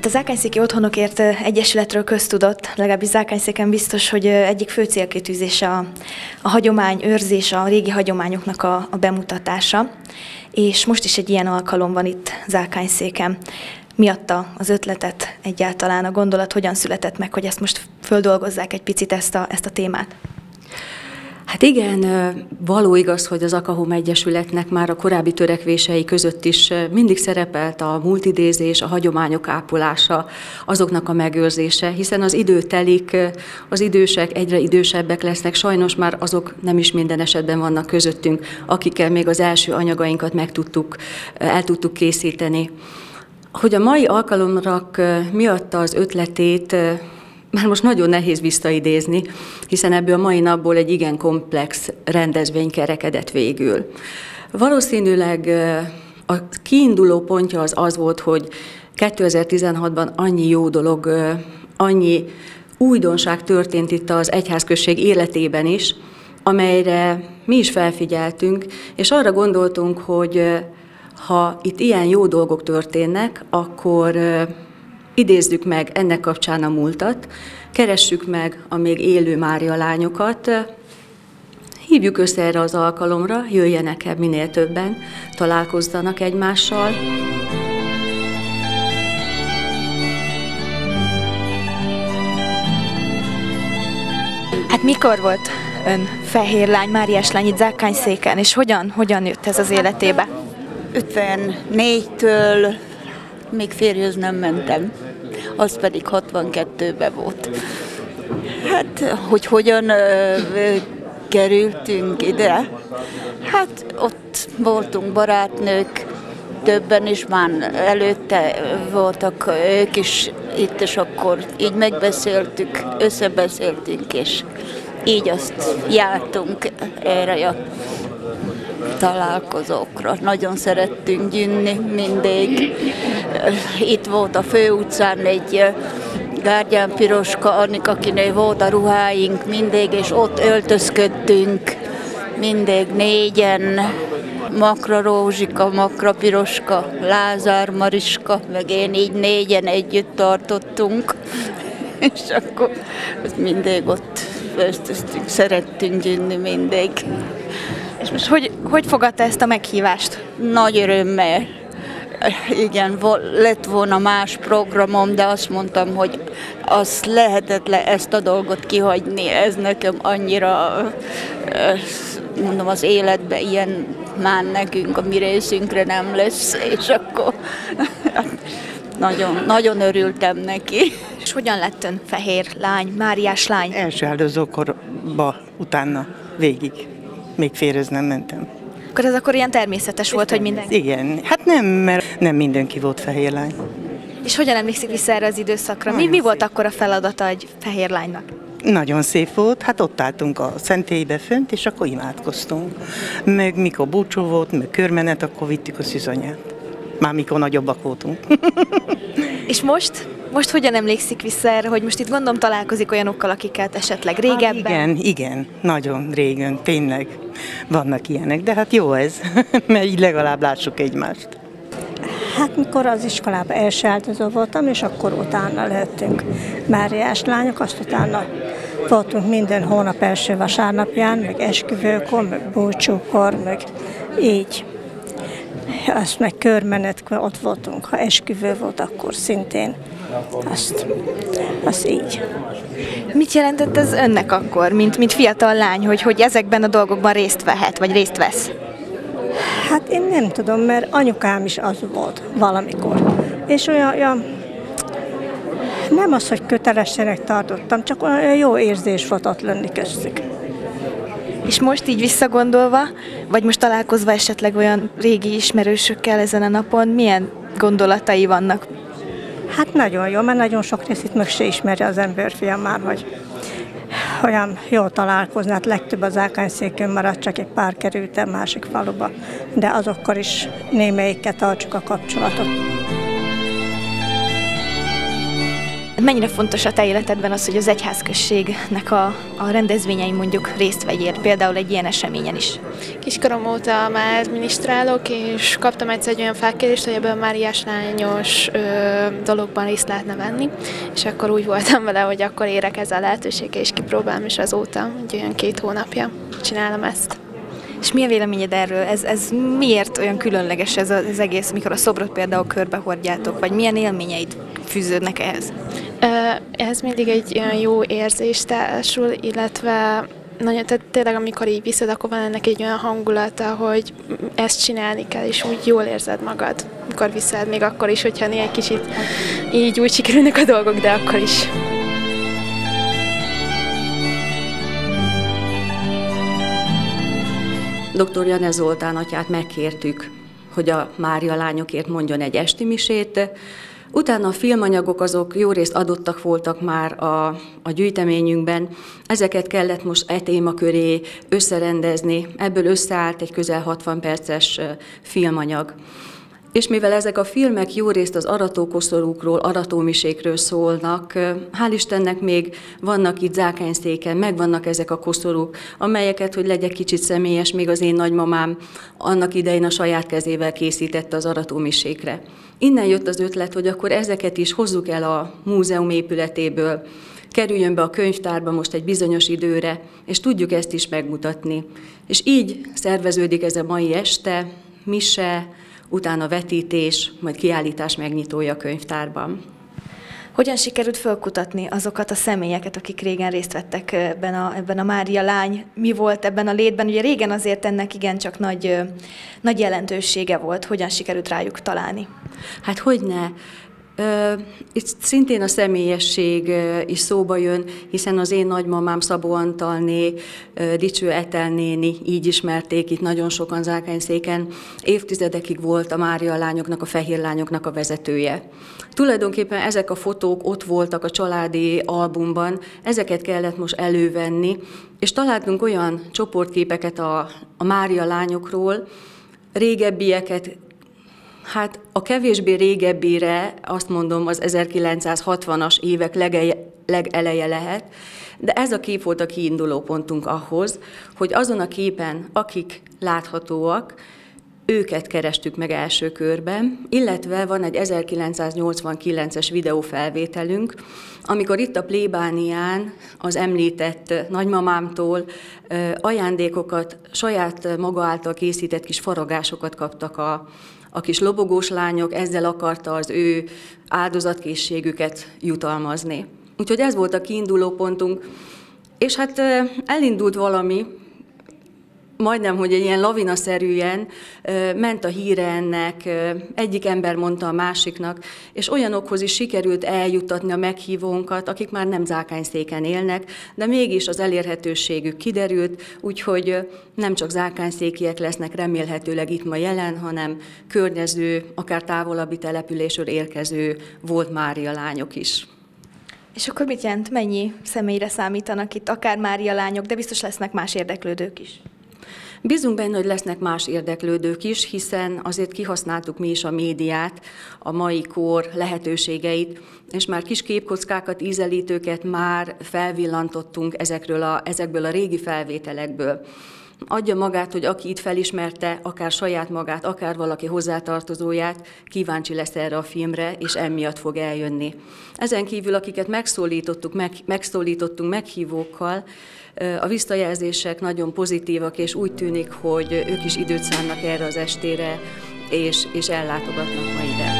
Hát az Zákányszéki Otthonokért Egyesületről köztudott, legalábbis Zákányszéken biztos, hogy egyik fő célkitűzése a, a hagyomány őrzése, a régi hagyományoknak a, a bemutatása, és most is egy ilyen alkalom van itt Zákányszéken. Miatta az ötletet egyáltalán, a gondolat hogyan született meg, hogy ezt most földolgozzák egy picit ezt a, ezt a témát? Hát igen, való igaz, hogy az Akahom Egyesületnek már a korábbi törekvései között is mindig szerepelt a multidézés, a hagyományok ápolása, azoknak a megőrzése, hiszen az idő telik, az idősek egyre idősebbek lesznek, sajnos már azok nem is minden esetben vannak közöttünk, akikkel még az első anyagainkat meg tudtuk, el tudtuk készíteni. Hogy a mai alkalomra miatt az ötletét már most nagyon nehéz visszaidézni, hiszen ebből a mai napból egy igen komplex rendezvény kerekedett végül. Valószínűleg a kiinduló pontja az az volt, hogy 2016-ban annyi jó dolog, annyi újdonság történt itt az egyházközség életében is, amelyre mi is felfigyeltünk, és arra gondoltunk, hogy ha itt ilyen jó dolgok történnek, akkor idézzük meg ennek kapcsán a múltat, keressük meg a még élő Mária lányokat, hívjuk össze erre az alkalomra, jöjjenek el minél többen, találkozzanak egymással. Hát mikor volt ön fehér lány, Máriás lány itt Zákányszéken, és hogyan, hogyan jött ez az életébe? 54-től még férjhez nem mentem, az pedig 62-ben volt. Hát, hogy hogyan ö, kerültünk ide? Hát ott voltunk barátnők, többen is már előtte voltak ők is itt, és akkor így megbeszéltük, összebeszéltünk, és így azt jártunk erre a találkozókra. Nagyon szerettünk gyűnni mindig. Itt volt a főutcán egy Gárgyán Piroska, Annik, akinél volt a ruháink mindig, és ott öltözködtünk mindig négyen, Makra Rózsika, Makra Piroska, Lázár Mariska, meg én így négyen együtt tartottunk, és akkor mindig ott főztünk, szerettünk gyűnni mindig. És most hogy, hogy fogadta ezt a meghívást? Nagy örömmel. Igen, lett volna más programom, de azt mondtam, hogy az lehetetlen ezt a dolgot kihagyni. Ez nekem annyira, mondom, az életben ilyen már nekünk, a mi részünkre nem lesz, és akkor nagyon, nagyon örültem neki. És hogyan lett ön fehér lány, Máriás lány? Első áldozókorba, utána végig még férhez nem mentem. Akkor ez akkor ilyen természetes volt, hogy minden... Igen, hát nem, mert nem mindenki volt fehér lány. És hogyan emlékszik vissza erre az időszakra? mi, mi volt akkor a feladata egy fehér lánynak? Nagyon szép volt, hát ott álltunk a szentélybe fönt, és akkor imádkoztunk. Meg mikor búcsú volt, meg körmenet, akkor vittük a szüzanyát. Már mikor nagyobbak voltunk. és most? Most hogyan emlékszik vissza erre, hogy most itt gondolom találkozik olyanokkal, akiket esetleg régebben? Ah, igen, igen, nagyon régen, tényleg vannak ilyenek, de hát jó ez, mert így legalább lássuk egymást. Hát mikor az iskolában első áldozó voltam, és akkor utána lehettünk Máriás lányok, azt utána voltunk minden hónap első vasárnapján, meg esküvőkor, meg búcsúkor, meg így. Azt meg körmenetkor ott voltunk, ha esküvő volt, akkor szintén azt, azt így. Mit jelentett ez önnek akkor, mint, mint fiatal lány, hogy, hogy ezekben a dolgokban részt vehet, vagy részt vesz? Hát én nem tudom, mert anyukám is az volt valamikor. És olyan, olyan nem az, hogy kötelességnek tartottam, csak olyan jó érzés volt ott lenni köztük. És most így visszagondolva, vagy most találkozva esetleg olyan régi ismerősökkel ezen a napon, milyen gondolatai vannak Hát nagyon jó, mert nagyon sok részét meg se ismeri az ember fiam már, hogy olyan jól találkozni, hát legtöbb az Ákányszékön maradt, csak egy pár kerültem másik faluba, de azokkal is némelyikkel tartsuk a kapcsolatot. Mennyire fontos a te életedben az, hogy az egyházközségnek a, a rendezvényein mondjuk részt vegyél, például egy ilyen eseményen is? Kiskorom óta már ministrálok, és kaptam egyszer egy olyan felkérést, hogy ebből Máriás lányos ö, dologban részt lehetne venni, és akkor úgy voltam vele, hogy akkor érek ezzel a lehetőséggel, és kipróbálom, és azóta, egy olyan két hónapja csinálom ezt. És mi a véleményed erről? Ez, ez miért olyan különleges ez az egész, mikor a szobrot például körbehordjátok, vagy milyen élményeid fűződnek ehhez? Ez mindig egy olyan jó érzés társul, illetve nagyon, tehát tényleg amikor így viszed, akkor van ennek egy olyan hangulata, hogy ezt csinálni kell, és úgy jól érzed magad, amikor viszed, még akkor is, hogyha néha kicsit így úgy sikerülnek a dolgok, de akkor is. Dr. Jane Zoltán atyát megkértük, hogy a Mária lányokért mondjon egy esti misét, Utána a filmanyagok azok jó részt adottak voltak már a, a gyűjteményünkben, ezeket kellett most e téma köré összerendezni, ebből összeállt egy közel 60 perces filmanyag. És mivel ezek a filmek jó részt az aratókoszorúkról, aratómisékről szólnak, hál' Istennek még vannak itt zákányszéken, megvannak ezek a koszorúk, amelyeket, hogy legyek kicsit személyes, még az én nagymamám annak idején a saját kezével készítette az aratómisékre. Innen jött az ötlet, hogy akkor ezeket is hozzuk el a múzeum épületéből, kerüljön be a könyvtárba most egy bizonyos időre, és tudjuk ezt is megmutatni. És így szerveződik ez a mai este, mise, utána vetítés, majd kiállítás megnyitója a könyvtárban. Hogyan sikerült felkutatni azokat a személyeket, akik régen részt vettek ebben a, ebben a Mária lány? Mi volt ebben a létben? Ugye régen azért ennek igencsak nagy, nagy jelentősége volt. Hogyan sikerült rájuk találni? Hát hogy ne? Itt szintén a személyesség is szóba jön, hiszen az én nagymamám Szabó Antalné, Dicső Etel néni, így ismerték itt nagyon sokan Zákányszéken. Évtizedekig volt a Mária lányoknak, a fehér lányoknak a vezetője. Tulajdonképpen ezek a fotók ott voltak a családi albumban, ezeket kellett most elővenni, és találtunk olyan csoportképeket a, a Mária lányokról, régebbieket, Hát a kevésbé régebbire azt mondom az 1960-as évek legelje, legeleje lehet, de ez a kép volt a kiinduló pontunk ahhoz, hogy azon a képen, akik láthatóak, őket kerestük meg első körben, illetve van egy 1989-es videófelvételünk, amikor itt a plébánián az említett nagymamámtól ajándékokat, saját maga által készített kis faragásokat kaptak a, a kis lobogós lányok, ezzel akarta az ő áldozatkészségüket jutalmazni. Úgyhogy ez volt a kiinduló pontunk, és hát elindult valami, majdnem, hogy egy ilyen lavinaszerűen ment a híre ennek, egyik ember mondta a másiknak, és olyanokhoz is sikerült eljutatni a meghívónkat, akik már nem zákányszéken élnek, de mégis az elérhetőségük kiderült, úgyhogy nem csak zákányszékiek lesznek remélhetőleg itt ma jelen, hanem környező, akár távolabbi településről érkező volt Mária lányok is. És akkor mit jelent, mennyi személyre számítanak itt, akár Mária lányok, de biztos lesznek más érdeklődők is? Bízunk benne, hogy lesznek más érdeklődők is, hiszen azért kihasználtuk mi is a médiát, a mai kor lehetőségeit, és már kis képkockákat, ízelítőket már felvillantottunk ezekről a, ezekből a régi felvételekből adja magát, hogy aki itt felismerte, akár saját magát, akár valaki hozzátartozóját, kíváncsi lesz erre a filmre, és emiatt fog eljönni. Ezen kívül, akiket megszólítottuk, meg, megszólítottunk meghívókkal, a visszajelzések nagyon pozitívak, és úgy tűnik, hogy ők is időt szánnak erre az estére, és, és ellátogatnak ma ide.